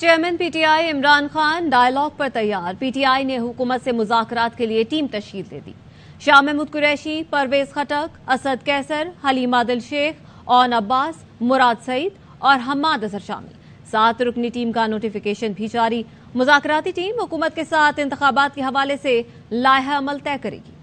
Chairman PTI Imran Khan dialogue पर तैयार। PTI ने हुकूमत से मुजाकरात के लिए टीम तश्कील दे दी। शाह महमूद कुरैशी, परवेज खटक, असद कैसर, हलीम आदिल शेख ओन अब्बास, मुराद सईद और हमाद अजहर शामिल। सात रुकनी टीम का नोटिफिकेशन भी जारी। मुजाकराती टीम हुकूमत के साथ इंतबात के हवाले से लाहा अमल तय करेगी।